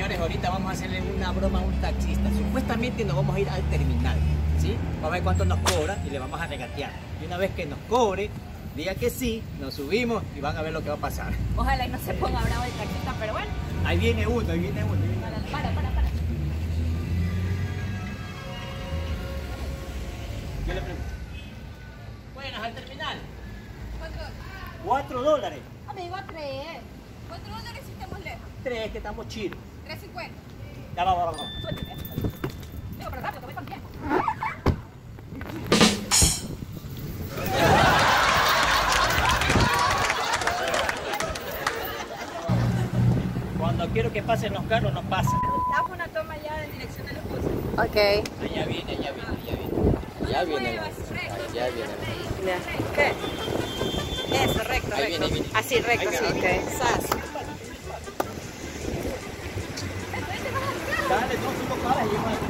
señores, ahorita vamos a hacerle una broma a un taxista. Supuestamente nos vamos a ir al terminal, ¿sí? Vamos a ver cuánto nos cobra y le vamos a regatear. Y una vez que nos cobre, diga que sí, nos subimos y van a ver lo que va a pasar. Ojalá y no se ponga bravo el taxista, pero bueno. Ahí viene uno, ahí viene uno. Ahí viene uno. Para, para, para. Yo le pregunto. Buenas, al terminal. ¿Cuánto? Cuatro dólares. Amigo, tres. ¿Cuánto dólares si estamos lejos? Tres, que estamos chidos. 3.50. Ya va, va, va. Suélteme. Digo, pero rápido, que voy con tiempo. Cuando quiero que pasen los carros, nos pasan. Damos una toma ya en dirección de los buses. Ok. Allá viene, allá viene, allá viene. Allá viene. Allá viene. ¿Qué? Eso, recto, Ahí recto. viene, ahí viene. Así, recto, Ahí sí. Ay, te.